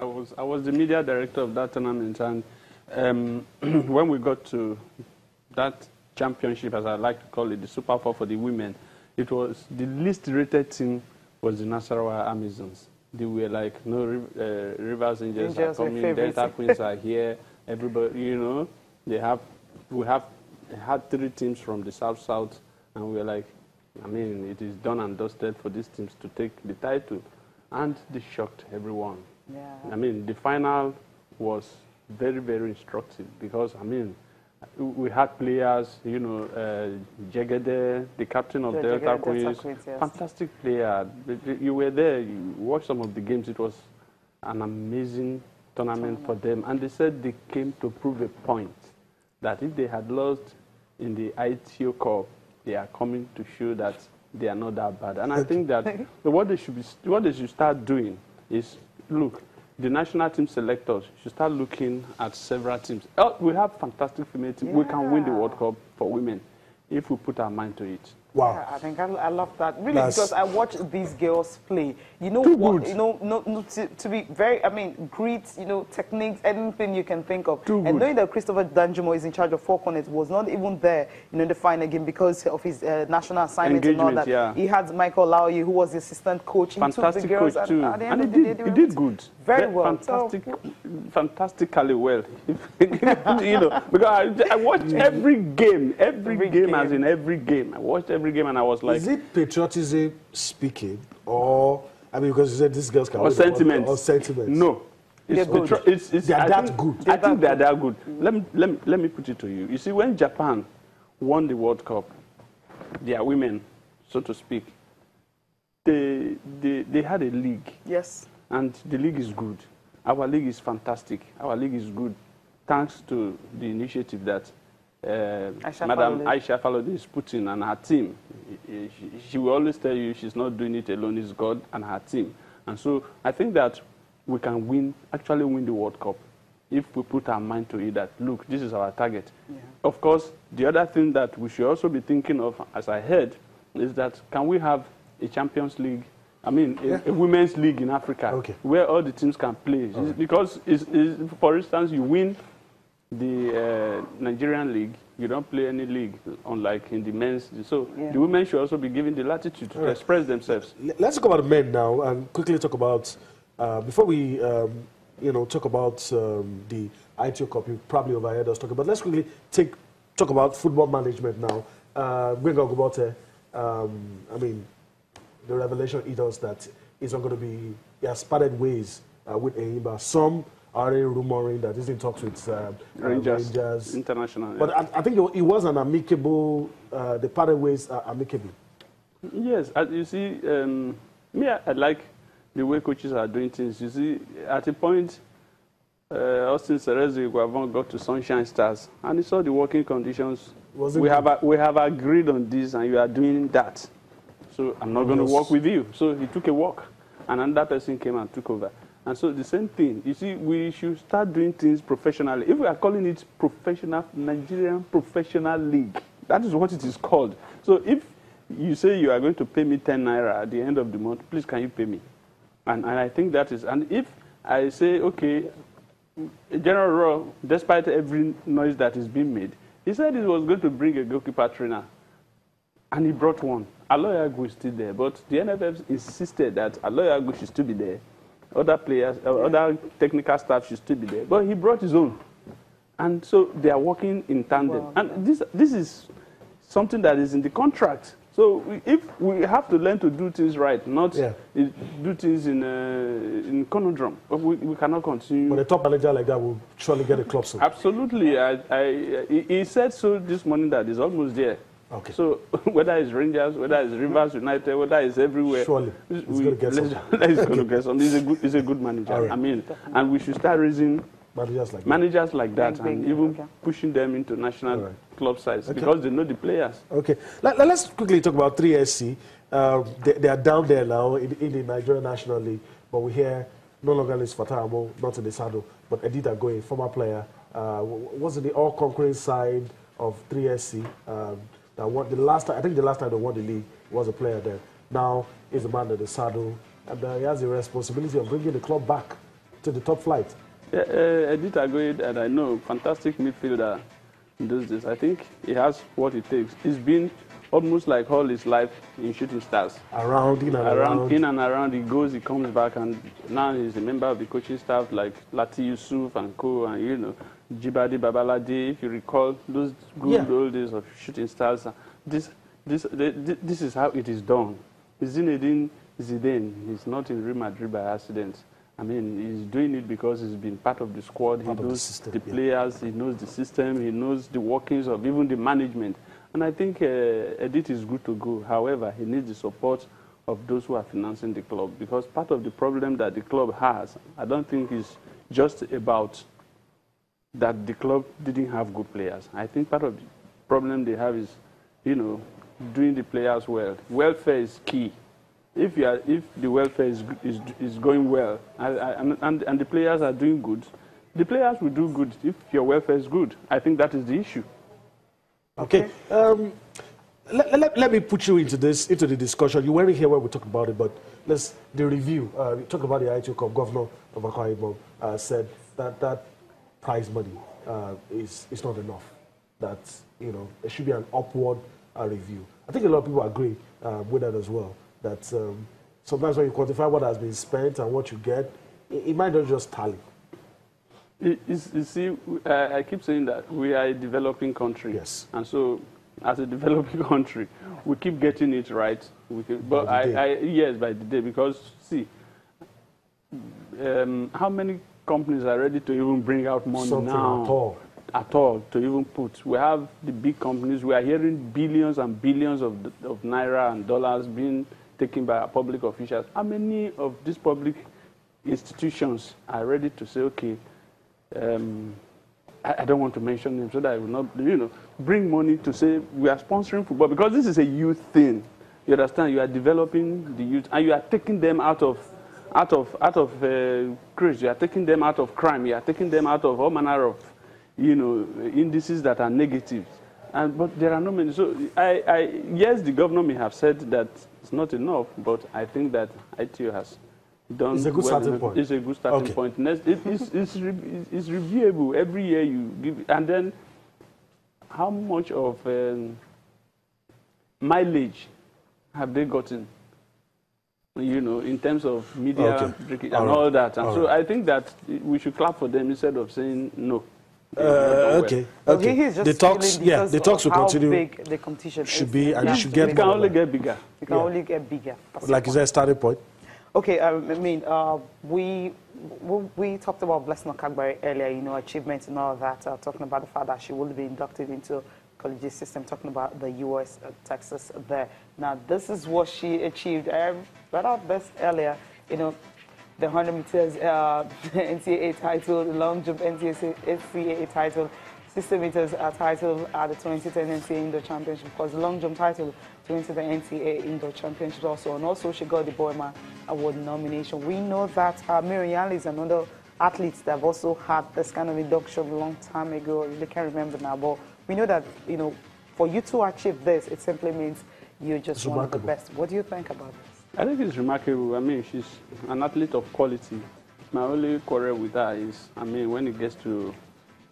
I was I was the media director of that tournament, and um, when we got to that championship, as I like to call it, the Super Four for the women, it was the least rated team was the Nasarawa Amazons. They were like, no, uh, Rivers Angels, Angels are coming. Delta Queens are here. Everybody, you know, they have we have had three teams from the South South, and we were like, I mean, it is done and dusted for these teams to take the title, and they shocked everyone. Yeah. I mean, the final was very, very instructive because, I mean, we had players, you know, uh, Jegede, the captain of Yeah, Delta Jegede, Delta Queens, Queens, yes. fantastic player. You were there, you watched some of the games. It was an amazing tournament for them. And they said they came to prove a point that if they had lost in the Aiteo Cup, they are coming to show that they are not that bad. And I think that what they should be, what they should start doing is look. The national team selectors should start looking at several teams. Oh, we have fantastic female team. We can win the World Cup for women if we put our mind to it. Wow. Yeah, I think I, I love that really That's- because I watch these girls play. You know Too what? good. You know, no, no, to, to be very. I mean, great. You know, techniques, anything you can think of. Too and good. knowing that Christopher Danjuma is in charge of four corners was not even there. You know, in the final game because of his uh, national assignment and all Engagement, that. yeah. He had Michael Laurie, who was the assistant coach. He took the girls coach and too, at the end and he the day, did, they he did good. Very Ve- well. Fantastic, fantastically well. you know, because I, I watched every game, every, Every game, as game. in every game. I watched every game, and I was like, Is it patriotism speaking, or I mean, because you said these girls can or Cup, sentiments? Or sentiments. No. They're It's, good. petro- it's, it's, They are I that think- good. I think they are that good. Let me, let, me, let me put it to you. You see, when Japan won the World Cup, their women, so to speak, they, they, they had a league. Yes. And the league is good. Our league is fantastic. Our league is good, thanks to the initiative that uh, Aisha Madam Falode. Aisha Falode is putting and her team. She, she will always tell you she's not doing it alone. It's God and her team. And so I think that we can win, actually win the World Cup, if we put our mind to it. That look, this is our target. Yeah. Of course, the other thing that we should also be thinking of, as I heard, is that can we have a Champions League? I mean, a, Yeah. a women's league in Africa Okay. where all the teams can play. It's Because, it's, it's, for instance, you win the uh, Nigerian league, you don't play any league, unlike in the men's. So Yeah. the women should also be given the latitude to right. express themselves. Let's talk about men now and quickly talk about, uh, before we, um, you know, talk about um, the Aiteo Cup, you probably overheard us talking, but let's quickly take, talk about football management now. Uh, um, I mean, the revelation hit us that it's not going to be, he has parted ways uh, with Enyimba. Some are already rumoring that he's in talks with uh, uh, Rangers, Rangers. international. But yeah. I, I think it was an amicable, uh, the parted ways are amicable. Yes, as you see, um, me, I, I like the way coaches are doing things. You see, at a point, uh, Austin Cerezo Guavon got to Sunshine Stars, and he saw the working conditions. We good? have we have agreed on this, and you are doing that. So I'm not going to work with you. So he took a walk, and another person came and took over. And so the same thing. You see, we should start doing things professionally. If we are calling it professional Nigerian professional league, that is what it is called. So if you say you are going to pay me 10 naira at the end of the month, please can you pay me? And, and I think that is, and if I say, okay, Gernot Rohr, despite every noise that is being made, he said he was going to bring a goalkeeper trainer, and he brought one. Aloy Agu is still there, but the NFF insisted that Aloy Agu should still be there. Other players, uh, other technical staff should still be there, but he brought his own. And so they are working in tandem. Wow. And this, this is something that is in the contract. So we, if we have to learn to do things right, not Yeah. do things in, uh, in conundrum, but we, we cannot continue. But a top manager like that will surely get a club soon. Absolutely. I, I, he- he said so this morning that he's almost there. Okay. So whether it's Rangers, whether it's Rivers United, whether it's everywhere, Surely. we- He's gonna get let's- something. He's going to get something. He's a good, he's a good manager. All right. I mean, and we should start raising Managers like that. like that and big, even okay. pushing them into national All right. club sides Okay. because they know the players. Okay. Let, let- let's quickly talk about 3SC. Um, they, they are down there now in, in the Nigerian National League, but we hear no longer is Fatai Amoo, not in the saddle, but Edith Agoye, former player, uh, was it the all-conquering side of 3SC um, that won the last time, I think the last time they won the league was a player there. Now he's the man in the saddle, and uh, he has the responsibility of bringing the club back to the top flight. Yeah, uh, Edith Agoye, and I know, fantastic midfielder in those days. I think he has what it takes. He's been almost like all his life in shooting stars. Around, in and around, around. in and around. He goes, he comes back, and now he's a member of the coaching staff like Lati Yusuf and co. And you know, Jibadi Babalade. If you recall those good Yeah. old days of shooting stars, this, this, the, this is how it is done. Zinedine Zidane is not in Real Madrid by accident. I mean, he's doing it because he's been part of the squad. Part he the knows system, the yeah. players, he knows the system, he knows the workings of even the management. And I think uh, Edith is good to go. However, he needs the support of those who are financing the club because part of the problem that the club has, I don't think is just about that the club didn't have good players. I think part of the problem they have is, you know, doing the players well. Welfare is key. If you are, if the welfare is, is, is going well and, and, and, the players are doing good, the players will do good if your welfare is good. I think that is the issue. Okay. Um, let, let, let me put you into this, into the discussion. You weren't here when we talked about it, but let's, the review. Uh, we talked about the Aiteo Cup. Governor of Akwa Ibom uh, said that that prize money uh, is, is not enough. That, you know, there should be an upward uh, review. I think a lot of people agree uh, with that as well. That um, sometimes when you quantify what has been spent and what you get, it, it might not just tally. You, you see, I keep saying that we are a developing country. Yes. And so, as a developing country, we keep getting it right. Keep, but I, I, yes, by the day, because see, um, how many companies are ready to even bring out money Something now? at all. At all to even put. We have the big companies. We are hearing billions and billions of, of naira and dollars being taken by our public officials. How many of these public institutions are ready to say, okay, um, I, I don't want to mention them so that I will not, you know, bring money to say we are sponsoring football because this is a youth thing. You understand? You are developing the youth and you are taking them out of, out of, out of uh, craze. You are taking them out of crime. You are taking them out of all manner of, you know, indices that are negative. And, but there are no many. So I, I, yes, the governor may have said that it's not enough, but I think that Aiteo has done It's a good well starting enough. point. It's a good starting Okay. point. Next, it, it's, it's, re, it's reviewable every year. You give, and then how much of um, mileage have they gotten? You know, in terms of media Okay. and right. all that. And All so I think that we should clap for them instead of saying no. They have not done Uh, well. okay. Well, okay. he just the talks, yeah, the talks of will how continue. big the competition should be, and Yeah. it should get It can only get bigger. It can yeah. only get bigger. That's Like is there a starting point? Okay, um, I mean, uh, we, we we talked about Blessing Okagbare earlier, you know, achievements and all that, uh, talking about the fact that she will be inducted into collegiate system, talking about the U.S. Uh, Texas there. Now, this is what she achieved. I read out this earlier, you know, the 100 meters uh, NCAA title, the long jump NCAA, title, 60 meters uh, title at the 2010 NCAA Indoor Championship, because the long jump title to enter the NCAA Indoor Championship also. And also she got the Bowerman Award nomination. We know that uh, Miriam is another athlete that have also had this kind of induction a long time ago. Really can't remember now, but we know that, you know, for you to achieve this, it simply means you're just It's one of the best. What do you think about this? I think it's remarkable. I mean, she's an athlete of quality. My only quarrel with her is, I mean, when it gets to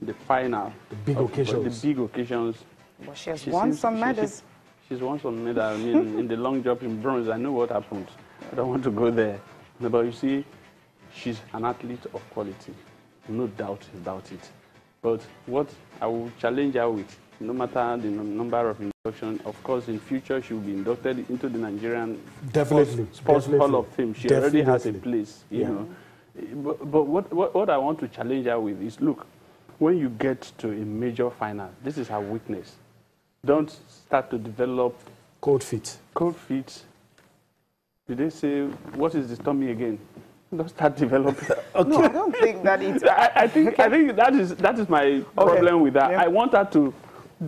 the final, The big of- occasions. the big occasions, But she has she won seems- some medals. she- she's won some medals. I mean, in the long jump in bronze, I know what happened. I don't want to go there. But you see, she's an athlete of quality. No doubt about it. But what I will challenge her with, no matter the num- number of induction, of course, in future she will be inducted into the Nigerian Definitely, Sports, Sports definitely. Hall of Fame. She already has a place, you Yeah. know. But, but what, what, what I want to challenge her with is, look, when you get to a major final, this is her weakness. Don't start to develop Cold feet. cold feet. Did they say, what is the tummy again? Don't start developing. No, I don't think that it's. I, I think, I think that, is, that is my problem with that. Yeah. I want her to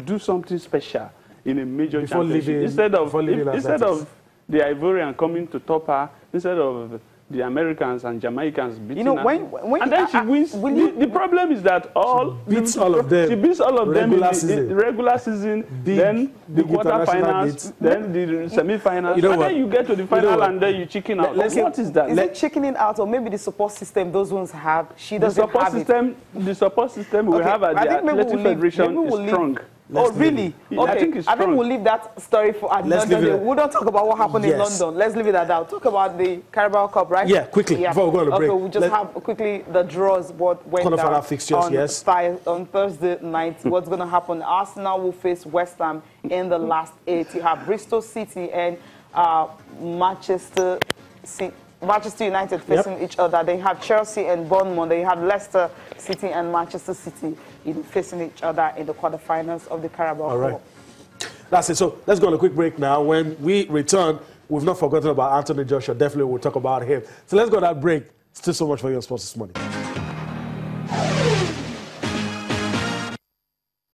do something special in a major Before championship. leaving- instead of, if- instead of the Ivorian coming to top her, instead of the Americans and Jamaicans beating You know, her. when- when- and then she I- I- wins. will the, you- the problem is that all beats all of them She beats all of them in regular the, the regular season. Big- then the quarterfinals. Then the semi-finals. You know and what? then you get to the know final what? and then you chicken out. let's- what is that? Is Let- it chickening out or maybe the support system those ones have? She the doesn't support have it. system, the support system we Okay, have at I the think maybe Athletic Federation maybe we'll is leave- strong. Oh, really? I Okay. think it's I think we'll leave that story for at Let's London. leave it- Day. We don't talk about what happened in London. Let's leave it at that. Talk about the Carabao Cup, right? Yeah, quickly, before we go on a break. Okay, we'll just Let- have quickly the draws. What went down fixtures, on, yes. On Thursday night. What's going to happen? Arsenal will face West Ham in the last eight. You have Bristol City and uh, Manchester City. Manchester United facing each other. They have Chelsea and Bournemouth. They have Leicester City and Manchester City you know, facing each other in the quarterfinals of the Carabao All right. Cup. That's it. So let's go on a quick break now. When we return, we've not forgotten about Anthony Joshua. Definitely we'll talk about him. So let's go on that break. Still so much for your sports this morning.